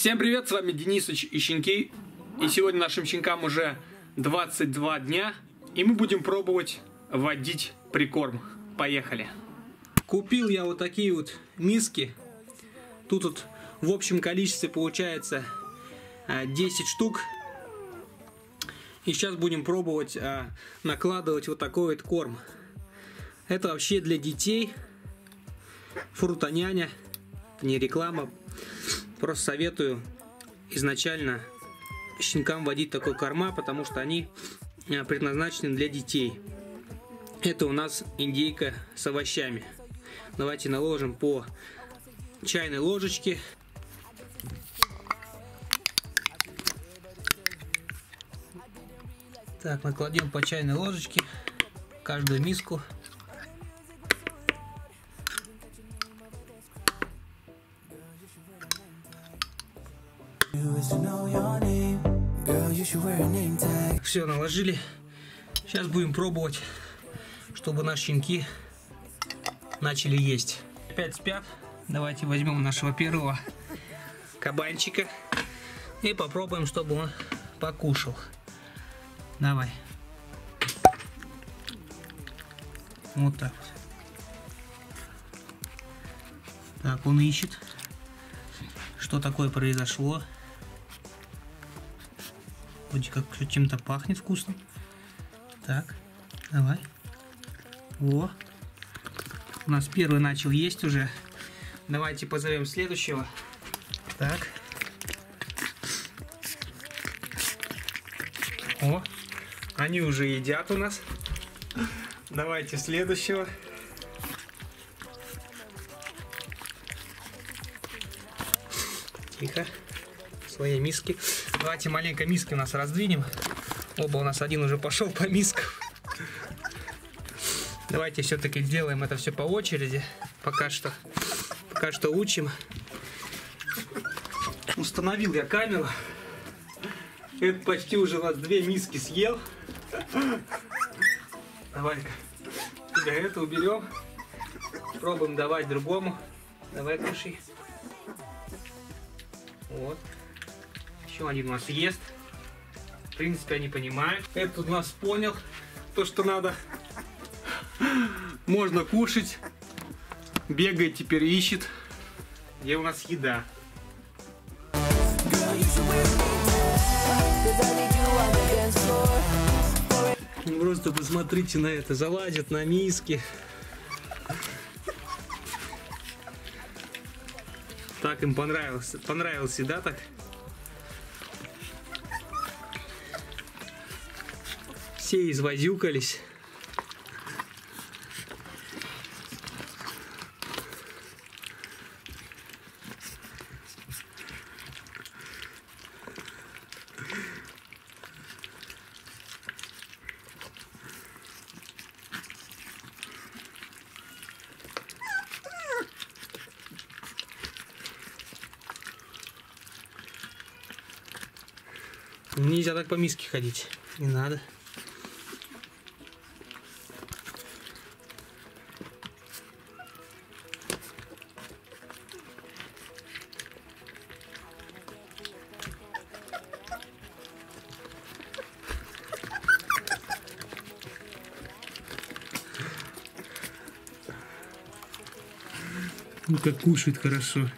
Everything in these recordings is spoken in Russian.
Всем привет, с вами Денисыч и щенки. И сегодня нашим щенкам уже 22 дня. И мы будем пробовать вводить прикорм. Поехали. Купил я вот такие вот миски. Тут вот в общем количестве получается 10 штук. И сейчас будем пробовать а, накладывать вот такой вот корм. Это вообще для детей. Фрутоняня. Не реклама. Просто советую изначально щенкам водить такой корма, потому что они а, предназначены для детей. Это у нас индейка с овощами. Давайте наложим по чайной ложечке Так, накладем по чайной ложечке каждую миску. Все, наложили. Сейчас будем пробовать, чтобы наши щенки начали есть. Опять спят. Давайте возьмем нашего первого кабанчика и попробуем, чтобы он покушал. Давай. Вот так вот. Так, он ищет, что такое произошло. Вроде как чем-то пахнет вкусно. Так, давай. О, у нас первый начал есть уже. Давайте позовем следующего. Так. О, они уже едят у нас. Давайте следующего. Тихо. Свои миски. Давайте маленько миски у нас раздвинем. Оба у нас один уже пошел по мискам. Давайте все-таки сделаем это все по очереди. Пока что, пока что учим. Установил я камеру. Это почти уже у нас две миски съел. Давай-ка это уберем. Пробуем давать другому. Давай, кушай. Вот. Еще один у нас ест. В принципе, они понимают. Этот у нас понял то, что надо. Можно кушать. Бегает теперь ищет. Где у нас еда. Просто посмотрите на это, залазит на миски. Так им понравилось, понравилось, да, так? Все извозюкались. Нельзя так по миске ходить. Не надо. Ну как кушает хорошо.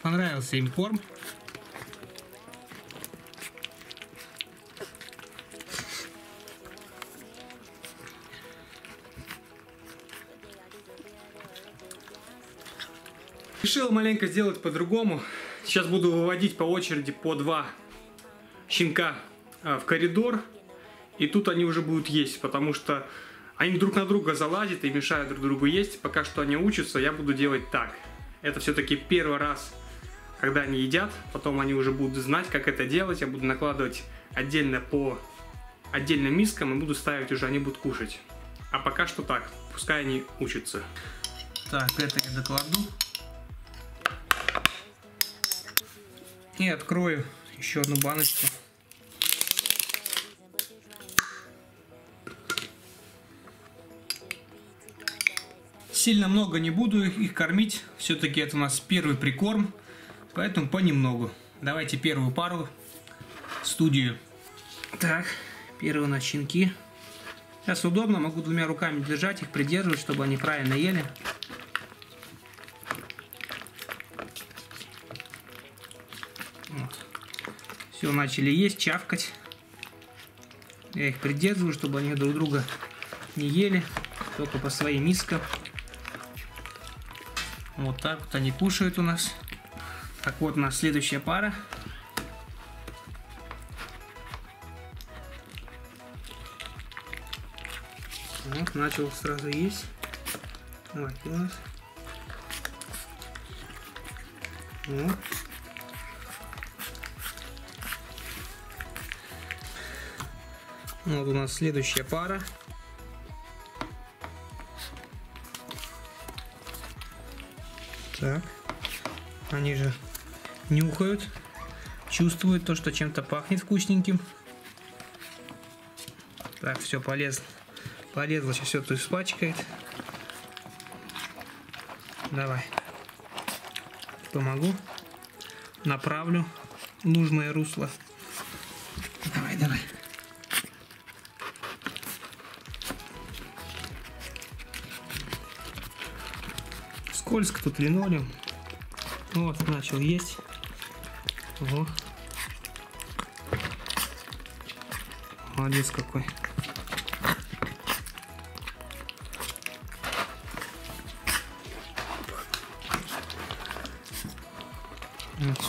Понравился им корм. Решил маленько сделать по-другому. Сейчас буду выводить по очереди по два щенка а, в коридор. И тут они уже будут есть, потому что они друг на друга залазят и мешают друг другу есть. Пока что они учатся, я буду делать так. Это все-таки первый раз, когда они едят. Потом они уже будут знать, как это делать. Я буду накладывать отдельно по отдельным мискам и буду ставить уже, они будут кушать. А пока что так, пускай они учатся. Так, это я докладу. И открою еще одну баночку. Сильно много не буду их кормить. Все-таки это у нас первый прикорм. Поэтому понемногу. Давайте первую пару в студию. Так, первые начинки. Сейчас удобно, могу двумя руками держать их, придерживать, чтобы они правильно ели. Вот. Все, начали есть, чавкать. Я их придерживаю, чтобы они друг друга не ели, только по своим мискам. Вот так вот они кушают у нас. Так вот у нас следующая пара. Вот, начал сразу есть. Давайте у нас. Вот. Вот у нас следующая пара. Так. Они же нюхают, чувствуют то, что чем-то пахнет вкусненьким. Так, все, полезно. Полезло, сейчас все тут испачкает. Давай. Помогу. Направлю нужное русло. Скользко тут линолеум. Вот, начал есть. Ого. Молодец какой.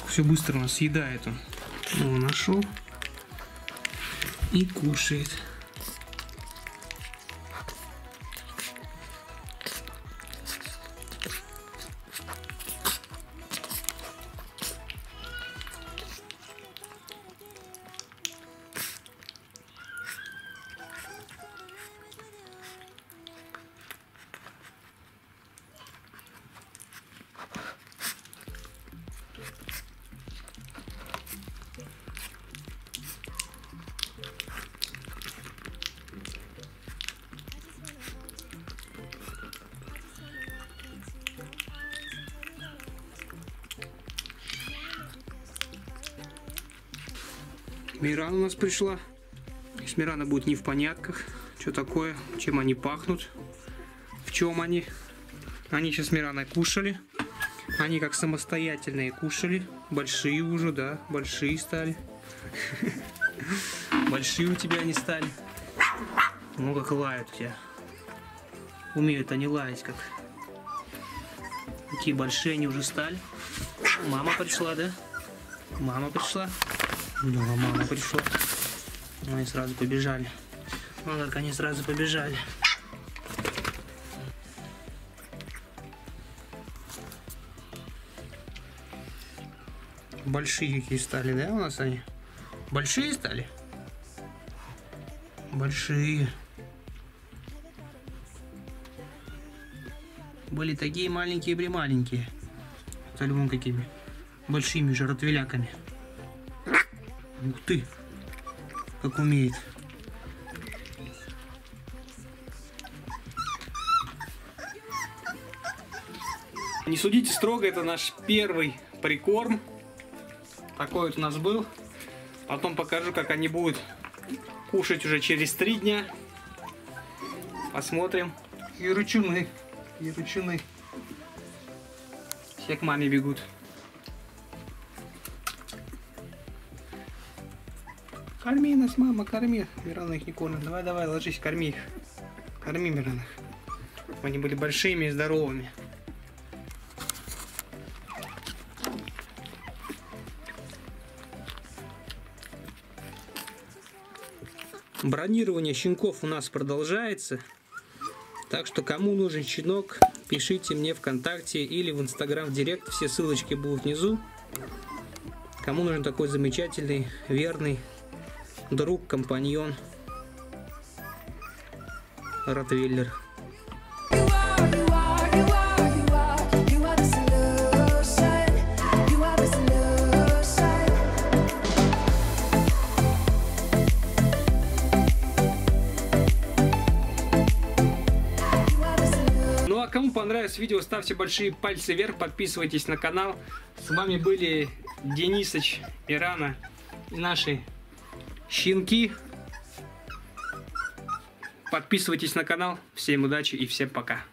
все быстро у нас съедает он. О, нашел. И кушает. Мирана у нас пришла. Мирана будет не в понятках. Что такое, чем они пахнут, в чем они. Они сейчас Мираной кушали. Они как самостоятельные кушали. Большие уже, да, большие стали. Большие у тебя они стали. Ну, как лают тебя. Умеют они лаять, как. Такие большие они уже стали. Мама пришла, да? Мама пришла. Да, мама пришла. Они сразу побежали. Ну как они сразу побежали. Большие какие стали, да, у нас они? Большие стали? Большие. Были такие маленькие-прималенькие. С какими большими же ротвеляками. Ух ты, как умеет. Не судите строго, это наш первый прикорм. Такой вот у нас был. Потом покажу, как они будут кушать уже через три дня. Посмотрим. И рычуны. Все к маме бегут. Корми нас, мама, корми. Мирана их не кормит. Давай, давай, ложись, корми их. Корми, Мирана. Они были большими и здоровыми. Бронирование щенков у нас продолжается. Так что кому нужен щенок, пишите мне ВКонтакте или в Инстаграм в Директ. Все ссылочки будут внизу. Кому нужен такой замечательный, верный друг, компаньон, Ротвейлер. понравилось видео, ставьте большие пальцы вверх, подписывайтесь на канал. С вами были Денисыч, Ирана и наши щенки. Подписывайтесь на канал. Всем удачи и всем пока.